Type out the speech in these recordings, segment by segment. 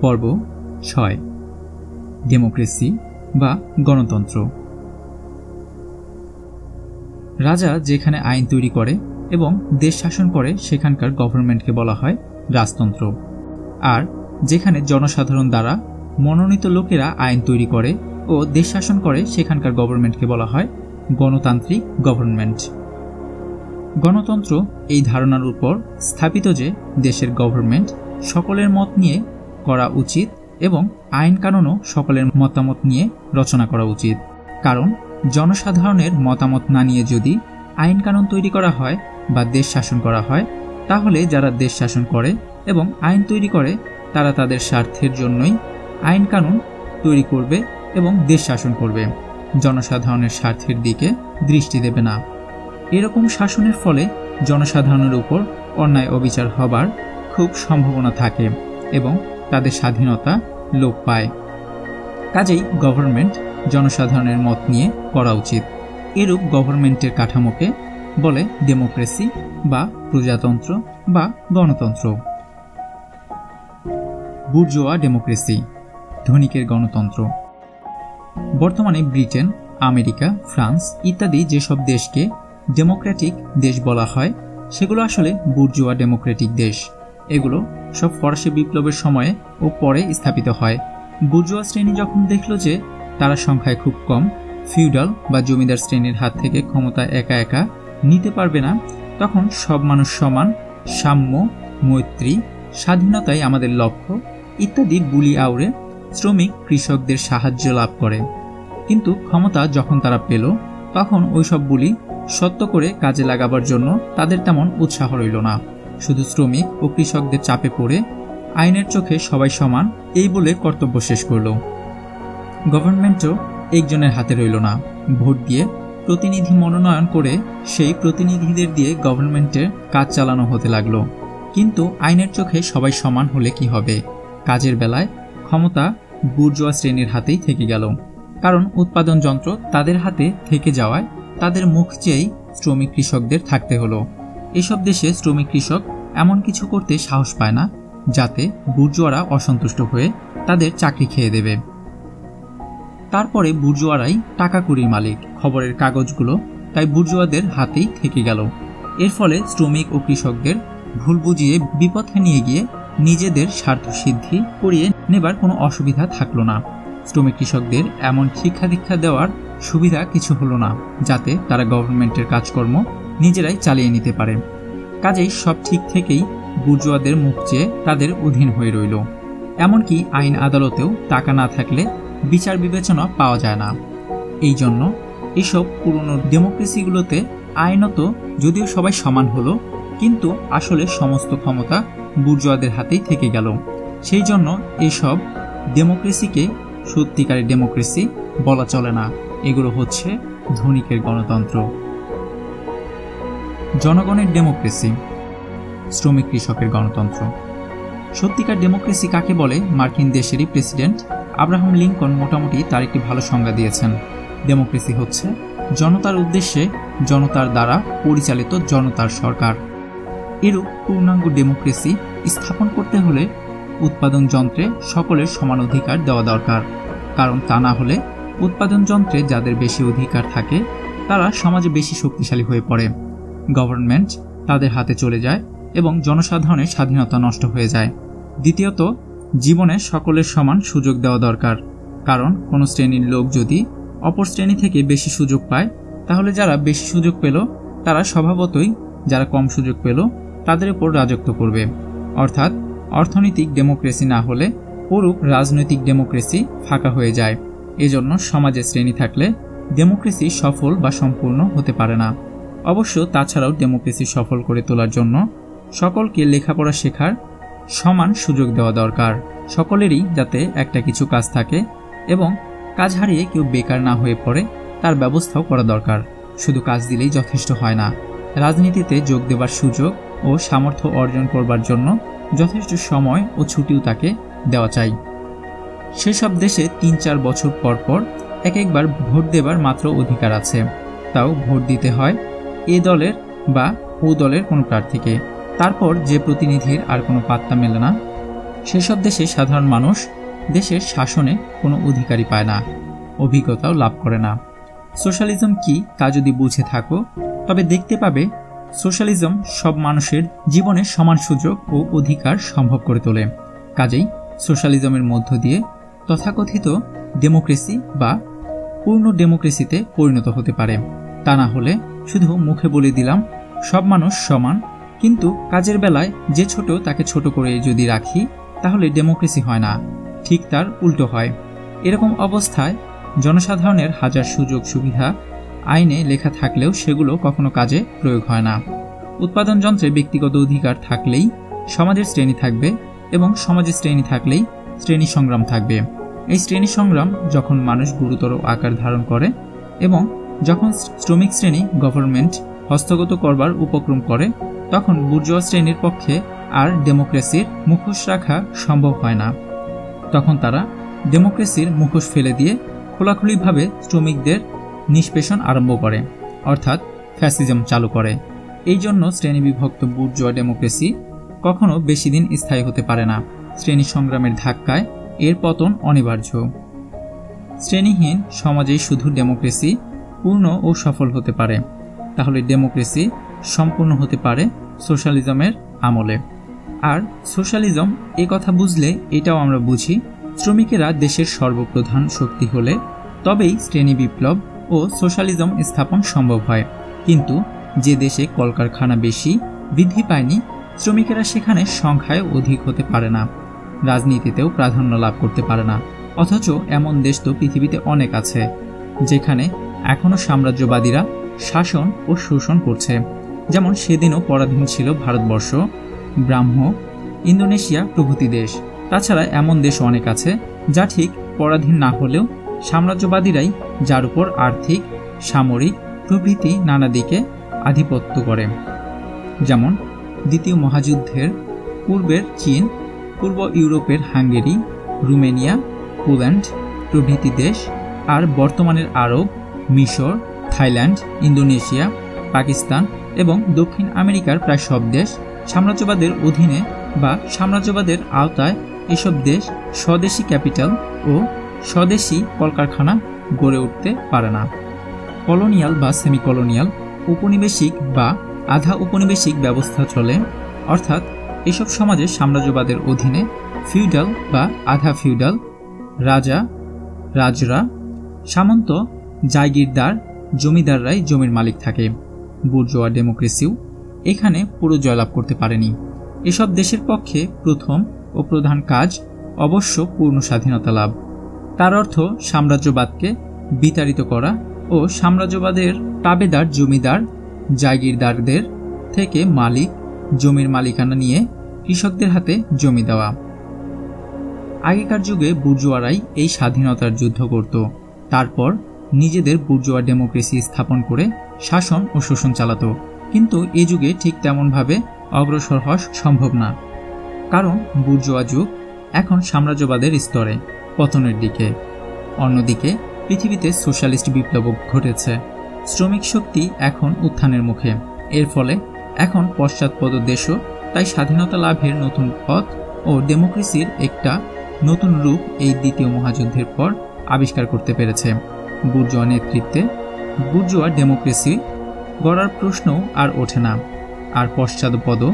পর্ব ছয়। ডেমোক্রেসি বা গণতন্ত্র। রাজা যেখানে আইন তৈরি করে এবং দেশ শাসন করে, সেখানকার গভর্নমেন্টকে বলা হয় রাজতন্ত্র। আর যেখানে জনসাধারণ দ্বারা মনোনীত লোকেরা আইন তৈরি করে ও দেশ শাসন করে, সেখানকার গভর্নমেন্টকে বলা হয় গণতান্ত্রিক গভর্নমেন্ট গণতন্ত্র এই ধারণার উপর স্থাপিত যে দেশের গভর্নমেন্ট সকলের মত নিয়ে করা উচিত এবং আইন কানুনও সকলের মতামত নিয়ে রচনা করা উচিত। কারণ, জনসাধারণের মতামত না নিয়ে যদি আইন কানুন তৈরি করা হয় বা দেশ শাসন করা হয়, তাহলে যারা দেশ শাসন করে এবং আইন তৈরি করে, তারা তাদের স্বার্থের জন্যই আইন কানুন তৈরি করবে এবং দেশ শাসন করবে। জনসাধারণের স্বার্থের দিকে দৃষ্টি দেবে না। এরকম শাসনের ফলে জনসাধারণের উপর অন্যায় অবিচার হবার খুব সম্ভাবনা থাকে এবং তাদের স্বাধীনতা লোপ পায়। কাজেই গভর্নমেন্ট জনসাধারণের মত নিয়ে করা উচিত। এরূপ গভর্নমেন্টের কাঠামোকে বলে ডেমোক্রেসি বা প্রজাতন্ত্র বা গণতন্ত্র। বুর্জোয়া ডেমোক্রেসি ধনিকের গণতন্ত্র। বর্তমানে ব্রিটেন, আমেরিকা, ফ্রান্স ইত্যাদি যেসব দেশকে ডেমোক্রেটিক দেশ বলা হয়, সেগুলো আসলে বুর্জোয়া ডেমোক্রেটিক দেশ। এগুলো সব ফরাসি বিপ্লবের সময়ে ও পরে স্থাপিত হয়। বুর্জোয়া শ্রেণি যখন দেখল যে তারা সংখ্যায় খুব কম, ফিউডাল বা জমিদার শ্রেণির হাত থেকে ক্ষমতা একা একা নিতে পারবে না, তখন সব মানুষ সমান, সাম্য, মৈত্রী, স্বাধীনতাই আমাদের লক্ষ্য ইত্যাদি বুলি আউড়ে শ্রমিক কৃষকদের সাহায্য লাভ করে। কিন্তু ক্ষমতা যখন তারা পেল, তখন ওইসব বুলি সত্য করে কাজে লাগাবার জন্য তাদের তেমন উৎসাহ রইল না। শুধু শ্রমিক ও কৃষকদের চাপে পড়ে আইনের চোখে সবাই সমান, এই বলে কর্তব্য শেষ করল। গভর্নমেন্টও একজনের হাতে রইল না। ভোট দিয়ে প্রতিনিধি মনোনয়ন করে সেই প্রতিনিধিদের দিয়ে গভর্নমেন্টের কাজ চালানো হতে লাগল। কিন্তু আইনের চোখে সবাই সমান হলে কি হবে? কাজের বেলায় ক্ষমতা বুর্জোয়া শ্রেণির হাতেই থেকে গেল। কারণ উৎপাদন যন্ত্র তাদের হাতে থেকে যাওয়ায় তাদের মুখ চেয়েই শ্রমিক কৃষকদের থাকতে হলো। এসব দেশে শ্রমিক কৃষক এমন কিছু করতে সাহস পায় না, যাতে বুর্জোয়ারা অসন্তুষ্ট হয়ে তাদের চাকরি খেয়ে দেবে। তারপরে বুর্জোয়ারাই টাকা কুড়ির মালিক। খবরের কাগজগুলো তাই বুর্জোয়াদের হাতেই থেকে গেল। এর ফলে শ্রমিক ও কৃষকদের ভুল বুঝিয়ে বিপথে নিয়ে গিয়ে নিজেদের স্বার্থ সিদ্ধি করিয়ে নেবার কোনো অসুবিধা থাকল না। শ্রমিক কৃষকদের এমন শিক্ষা দীক্ষা দেওয়ার সুবিধা কিছু হলো না, যাতে তারা গভর্নমেন্টের কাজকর্ম নিজেরাই চালিয়ে নিতে পারে। কাজেই সব ঠিক থেকেই বুর্জোয়াদের মুখ চেয়ে তাদের অধীন হয়ে রইল। এমনকি আইন আদালতেও টাকা না থাকলে বিচার বিবেচনা পাওয়া যায় না। এই জন্য এসব পুরনো ডেমোক্রেসিগুলোতে আইনত যদিও সবাই সমান হলো, কিন্তু আসলে সমস্ত ক্ষমতা বুর্জোয়াদের হাতেই থেকে গেল। সেই জন্য এসব ডেমোক্রেসিকে সত্যিকারের ডেমোক্রেসি বলা চলে না। এগুলো হচ্ছে ধনিকের গণতন্ত্র। জনগণের ডেমোক্রেসি, শ্রমিক কৃষকের গণতন্ত্র। সত্যিকার ডেমোক্রেসি কাকে বলে? মার্কিন দেশেরই প্রেসিডেন্ট আব্রাহাম লিঙ্কন মোটামুটি তার একটি ভালো সংজ্ঞা দিয়েছেন। ডেমোক্রেসি হচ্ছে জনতার উদ্দেশ্যে জনতার দ্বারা পরিচালিত জনতার সরকার। এরূপ পূর্ণাঙ্গ ডেমোক্রেসি স্থাপন করতে হলে উৎপাদন যন্ত্রে সকলের সমান অধিকার দেওয়া দরকার। কারণ তা না হলে উৎপাদন যন্ত্রে যাদের বেশি অধিকার থাকে, তারা সমাজে বেশি শক্তিশালী হয়ে পড়ে। গভর্নমেন্ট তাদের হাতে চলে যায় এবং জনসাধারণের স্বাধীনতা নষ্ট হয়ে যায়। দ্বিতীয়ত, জীবনে সকলের সমান সুযোগ দেওয়া দরকার। কারণ, কোনো শ্রেণির লোক যদি অপর শ্রেণি থেকে বেশি সুযোগ পায়, তাহলে যারা বেশি সুযোগ পেল, তারা স্বভাবতই যারা কম সুযোগ পেল, তাদের উপর রাজত্ব করবে। অর্থাৎ, অর্থনৈতিক ডেমোক্রেসি না হলে পুরুপ রাজনৈতিক ডেমোক্রেসি ফাঁকা হয়ে যায়। এজন্য সমাজে শ্রেণি থাকলে ডেমোক্রেসি সফল বা সম্পূর্ণ হতে পারে না। অবশ্য তাছাড়াও ডেমোক্রেসি সফল করে তোলার জন্য সকলকে লেখাপড়া শেখার সমান সুযোগ দেওয়া দরকার। সকলেরই যাতে একটা কিছু কাজ থাকে এবং কাজ হারিয়ে কেউ বেকার না হয়ে পড়ে, তার ব্যবস্থাও করা দরকার। শুধু কাজ দিলেই যথেষ্ট হয় না। রাজনীতিতে যোগ দেবার সুযোগ ও সামর্থ্য অর্জন করবার জন্য যথেষ্ট সময় ও ছুটিও তাকে দেওয়া চাই। সেসব দেশে তিন চার বছর পর পর এক একবার ভোট দেবার মাত্র অধিকার আছে। তাও ভোট দিতে হয় এ দলের বা ও দলের কোনো প্রার্থীকে। তারপর যে প্রতিনিধির আর কোনো পাত্তা মেলে না, সেসব দেশে সাধারণ মানুষ দেশের শাসনে কোনো অধিকারই পায় না, অভিজ্ঞতাও লাভ করে না। সোশ্যালিজম কি তা যদি বুঝে থাকো, তবে দেখতে পাবে সোশ্যালিজম সব মানুষের জীবনে সমান সুযোগ ও অধিকার সম্ভব করে তোলে। কাজেই সোশ্যালিজমের মধ্য দিয়ে তথাকথিত ডেমোক্রেসি বা পূর্ণ ডেমোক্রেসিতে পরিণত হতে পারে। তা না হলে শুধু মুখে বলে দিলাম, সব মানুষ সমান, কিন্তু কাজের বেলায় যে ছোট তাকে ছোট করে যদি রাখি, তাহলে ডেমোক্রেসি হয় না, ঠিক তার উল্টো হয়। এরকম অবস্থায় জনসাধারণের হাজার সুযোগ সুবিধা, আইনে লেখা থাকলেও সেগুলো কখনো কাজে প্রয়োগ হয় না। উৎপাদন যন্ত্রে ব্যক্তিগত অধিকার থাকলেই সমাজের শ্রেণি থাকবে এবং সমাজের শ্রেণি থাকলেই শ্রেণি সংগ্রাম থাকবে। এই শ্রেণি সংগ্রাম যখন মানুষ গুরুতর আকার ধারণ করে এবং যখন শ্রমিক শ্রেণি গভর্নমেন্ট হস্তগত করবার উপক্রম করে, তখন বুর্জোয়া শ্রেণির পক্ষে আর ডেমোক্রেসির মুখোশ রাখা সম্ভব হয় না। তখন তারা ডেমোক্রেসির মুখোশ ফেলে দিয়ে খোলাখুলিভাবে শ্রমিকদের নিষ্পেষণ আরম্ভ করে, অর্থাৎ ফ্যাসিজম চালু করে। এই জন্য শ্রেণীবিভক্ত বুর্জোয়া ডেমোক্রেসি কখনো বেশি দিন স্থায়ী হতে পারে না। শ্রেণি সংগ্রামের ধাক্কায় এর পতন অনিবার্য। শ্রেণীহীন সমাজেই শুধু ডেমোক্রেসি পূর্ণ ও সফল হতে পারে। তাহলে ডেমোক্রেসি সম্পূর্ণ হতে পারে সোশ্যালিজমের আমলে। আর সোশ্যালিজম এ কথা বুঝলে এটাও আমরা বুঝি, শ্রমিকেরা দেশের সর্বপ্রধান শক্তি হলে তবেই শ্রেণি বিপ্লব ও সোশ্যালিজম স্থাপন সম্ভব হয়। কিন্তু যে দেশে কলকারখানা বেশি বৃদ্ধি পায়নি, শ্রমিকেরা সেখানে সংখ্যায় অধিক হতে পারে না। রাজনীতিতেও প্রাধান্য লাভ করতে পারে না। অথচ এমন দেশ তো পৃথিবীতে অনেক আছে, যেখানে এখনও সাম্রাজ্যবাদীরা শাসন ও শোষণ করছে। যেমন সেদিনও পরাধীন ছিল ভারতবর্ষ, ব্রাহ্ম, ইন্দোনেশিয়া প্রভৃতি দেশ। তাছাড়া এমন দেশ অনেক আছে যা ঠিক পরাধীন না হলেও সাম্রাজ্যবাদীরাই যার উপর আর্থিক, সামরিক প্রভৃতি নানা দিকে আধিপত্য করে। যেমন দ্বিতীয় মহাযুদ্ধের পূর্বের চীন, পূর্ব ইউরোপের হাঙ্গেরি, রুমেনিয়া, পোল্যান্ড প্রভৃতি দেশ, আর বর্তমানের আরব মিশর, থাইল্যান্ড, ইন্দোনেশিয়া, পাকিস্তান এবং দক্ষিণ আমেরিকার প্রায় সব দেশ সাম্রাজ্যবাদের অধীনে বা সাম্রাজ্যবাদের আওতায় এসব দেশ স্বদেশী ক্যাপিটাল ও স্বদেশি কলকারখানা গড়ে উঠতে পারে না। কলোনিয়াল বা সেমি কলোনিয়াল উপনিবেশিক বা আধা উপনিবেশিক ব্যবস্থা চলে, অর্থাৎ এসব সমাজে সাম্রাজ্যবাদের অধীনে ফিউডাল বা আধা ফিউডাল, রাজা, রাজরা, সামন্ত জায়গিরদার জমিদাররাই জমির মালিক থাকে। বুর্জোয়া ডেমোক্রেসিও এখানে পুরো জয়লাভ করতে পারেনি। এসব দেশের পক্ষে প্রথম ও প্রধান কাজ অবশ্য পূর্ণ স্বাধীনতা লাভ। তার অর্থ সাম্রাজ্যবাদকে বিতাড়িত করা ও সাম্রাজ্যবাদের তাবেদার জমিদার, জাগিরদারদের থেকে মালিক, জমির মালিকানা নিয়ে কৃষকদের হাতে জমি দেওয়া। আগেকার যুগে বুর্জোয়ারাই এই স্বাধীনতার যুদ্ধ করত। তারপর নিজেদের বুর্জোয়া ডেমোক্রেসি স্থাপন করে শাসন ও শোষণ চালাত। কিন্তু এ যুগে ঠিক তেমনভাবে অগ্রসর হওয়া সম্ভব না। কারণ বুর্জোয়া যুগ এখন সাম্রাজ্যবাদের স্তরে, পতনের দিকে। অন্যদিকে, পৃথিবীতে সোশ্যালিস্ট বিপ্লব ঘটেছে। শ্রমিক শক্তি এখন উত্থানের মুখে। এর ফলে এখন পশ্চাৎপদ দেশও তাই স্বাধীনতা লাভের নতুন পথ ও ডেমোক্রেসির একটা নতুন রূপ এই দ্বিতীয় মহাযুদ্ধের পর আবিষ্কার করতে পেরেছে। বুর্জোয়া নেতৃত্বে বুর্জোয়া ডেমোক্রেসি গড়ার প্রশ্নও আর ওঠে না। আর পশ্চাৎপদ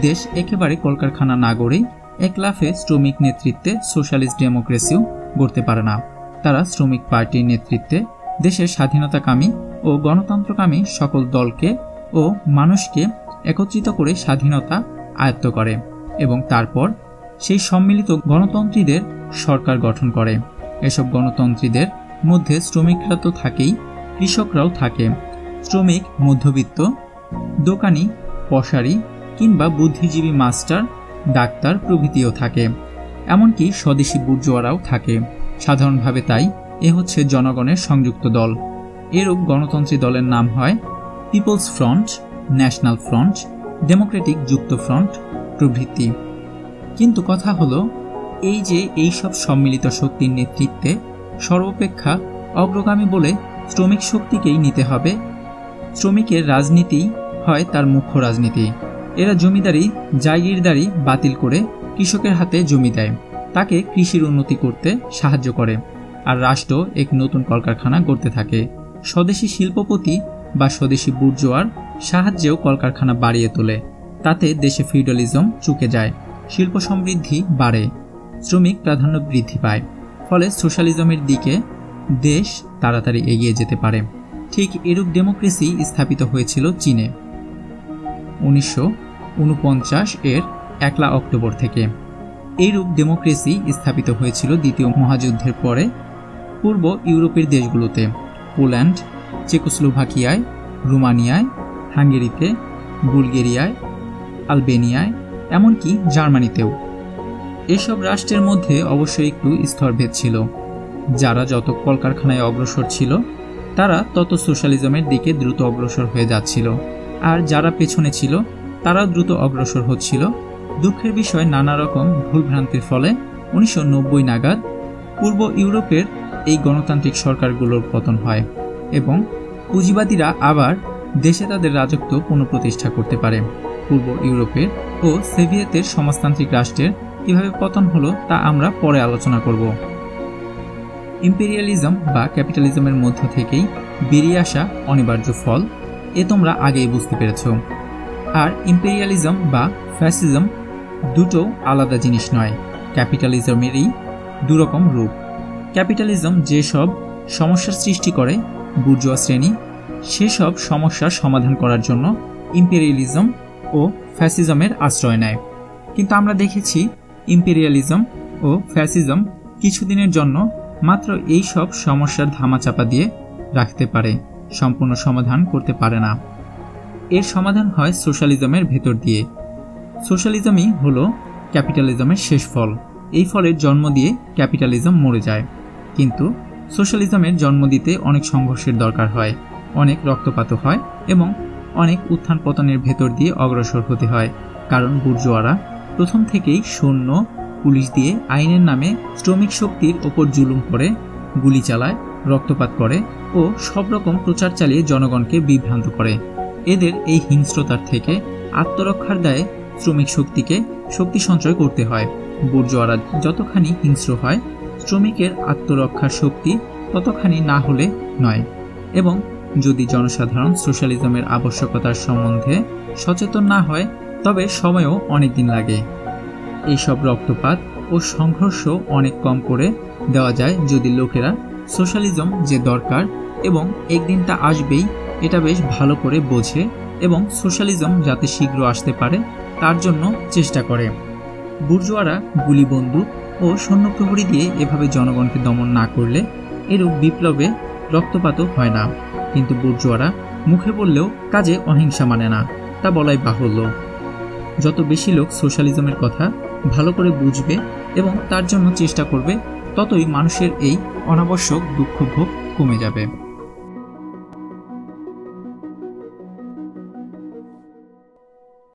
দেশ একেবারে কলকারখানা না গড়েই একলাফে শ্রমিক নেতৃত্বে সোশ্যালিস্ট ডেমোক্রেসিও গড়তে পারে না। তারা শ্রমিক পার্টির নেতৃত্বে দেশের স্বাধীনতাকামী ও গণতন্ত্রকামী সকল দলকে ও মানুষকে একত্রিত করে স্বাধীনতা আয়ত্ত করে এবং তারপর সেই সম্মিলিত গণতন্ত্রীদের সরকার গঠন করে। এসব গণতন্ত্রীদের মধ্যে শ্রমিকরা তো থাকেই, কৃষকরাও থাকে। শ্রমিক, মধ্যবিত্ত, দোকানি পশারি কিংবা বুদ্ধিজীবী মাস্টার, ডাক্তার প্রভৃতিও থাকে। এমনকি স্বদেশি বুর্জোয়ারাও থাকে। সাধারণভাবে তাই, এ হচ্ছে জনগণের সংযুক্ত দল। এরূপ গণতন্ত্রী দলের নাম হয় people's front, national front, democratic যুক্ত ফ্রন্ট প্রভৃতি। কিন্তু কথা হলো, এই যে এই সব সম্মিলিত শক্তির নেতৃত্বে সর্বাপেক্ষা অগ্রগামী বলে শ্রমিক শক্তিকেই নিতে হবে। শ্রমিকের রাজনীতি হয় তার মুখ্য রাজনীতি। এরা জমিদারি, জাগিরদারি বাতিল করে কৃষকের হাতে জমি দেয়। তাকে কৃষির উন্নতি করতে সাহায্য করে আর রাষ্ট্র এক নতুন কলকারখানা গড়তে থাকে। স্বদেশি শিল্পপতি বা স্বদেশি বুর্জোয়ার সাহায্যেও কলকারখানা বাড়িয়ে তোলে। তাতে দেশে ফিউডালিজম চুকে যায়, শিল্প সমৃদ্ধি বাড়ে, শ্রমিক প্রাধান্য বৃদ্ধি পায়। ফলে সোশ্যালিজমের দিকে দেশ তাড়াতাড়ি এগিয়ে যেতে পারে। ঠিক এরূপ ডেমোক্রেসি স্থাপিত হয়েছিল চীনে। উনিশশো ঊনপঞ্চাশ এর একলা অক্টোবর থেকে। এইরূপ ডেমোক্রেসি স্থাপিত হয়েছিল দ্বিতীয় মহাযুদ্ধের পরে পূর্ব ইউরোপের দেশগুলোতে। পোল্যান্ড, চেকোস্লোভাকিয়ায়, রোমানিয়ায়, হাঙ্গেরিতে, বুলগেরিয়ায়, আলবেনিয়ায়, এমনকি জার্মানিতেও। এসব রাষ্ট্রের মধ্যে অবশ্যই একটু স্তরভেদ ছিল। যারা যত কলকারখানায় অগ্রসর ছিল, তারা তত সোশ্যালিজমের দিকে দ্রুত অগ্রসর হয়ে যাচ্ছিল। আর যারা পেছনে ছিল তারা দ্রুত অগ্রসর হচ্ছিল। দুঃখের বিষয় নানা রকম ভুলভ্রান্তির ফলে উনিশশো নব্বই নাগাদ পূর্ব ইউরোপের এই গণতান্ত্রিক সরকারগুলোর পতন হয় এবং পুঁজিবাদীরা আবার দেশে তাদের রাজত্ব পুনঃপ্রতিষ্ঠা করতে পারে। পূর্ব ইউরোপের ও সেভিয়েতের সমাজতান্ত্রিক রাষ্ট্রের কীভাবে পতন হলো তা আমরা পরে আলোচনা করব। ইম্পেরিয়ালিজম বা ক্যাপিটালিজমের মধ্য থেকেই বেরিয়ে আসা অনিবার্য ফল, এ তোমরা আগেই বুঝতে পেরেছ। আর ইম্পেরিয়ালিজম বা ফ্যাসিজম দুটো আলাদা জিনিস নয়, ক্যাপিটালিজমেরই দুরকম রূপ। ক্যাপিটালিজম যেসব সমস্যার সৃষ্টি করে বুর্জোয়া শ্রেণি সেসব সমস্যার সমাধান করার জন্য ইম্পেরিয়ালিজম ও ফ্যাসিজমের আশ্রয় নেয়। কিন্তু আমরা দেখেছি ইম্পেরিয়ালিজম ও ফ্যাসিজম কিছুদিনের জন্য মাত্র এই সব সমস্যার ধামাচাপা দিয়ে রাখতে পারে, সম্পূর্ণ সমাধান করতে পারে না। এর সমাধান হয় সোশ্যালিজমের ভেতর দিয়ে। সোশ্যালিজমই হল ক্যাপিটালিজমের শেষ ফল। এই ফলের জন্ম দিয়ে ক্যাপিটালিজম মরে যায়। কিন্তু সোশ্যালিজমের জন্ম দিতে অনেক সংঘর্ষের দরকার হয়, অনেক রক্তপাত হয় এবং অনেক উত্থান পতনের ভেতর দিয়ে অগ্রসর হতে হয়, কারণ বুর্জোয়ারা প্রথম থেকেই সৈন্য পুলিশ দিয়ে আইনের নামে শ্রমিক শক্তির ওপর জুলুম করে, গুলি চালায়, রক্তপাত করে ও সব রকম প্রচার চালিয়ে জনগণকে বিভ্রান্ত করে। এদের এই হিংস্রতার থেকে আত্মরক্ষার দায়ে শ্রমিক শক্তিকে শক্তি সঞ্চয় করতে হয়। বুর্জোয়ারা যতখানি হিংস্র হয়, শ্রমিকের আত্মরক্ষার শক্তি ততখানি না হলে নয়। এবং যদি জনসাধারণ সোশ্যালিজমের আবশ্যকতার সম্বন্ধে সচেতন না হয় তবে সময়ও অনেক দিন লাগে। এইসব রক্তপাত ও সংঘর্ষ অনেক কম করে দেওয়া যায় যদি লোকেরা সোশ্যালিজম যে দরকার এবং একদিন তা আসবেই এটা বেশ ভালো করে বোঝে এবং সোশ্যালিজম যাতে শীঘ্র আসতে পারে তার জন্য চেষ্টা করে। বুর্জোয়ারা গুলি বন্দুক ও সৈন্যপ্রহরী দিয়ে এভাবে জনগণকে দমন না করলে এরূপ বিপ্লবে রক্তপাতও হয় না। কিন্তু বুর্জোয়ারা মুখে বললেও কাজে অহিংসা মানে না, তা বলাই বাহুল্য। যত বেশি লোক সোশ্যালিজমের কথা ভালো করে বুঝবে এবং তার জন্য চেষ্টা করবে, ততই মানুষের এই অনাবশ্যক দুঃখভোগ কমে যাবে।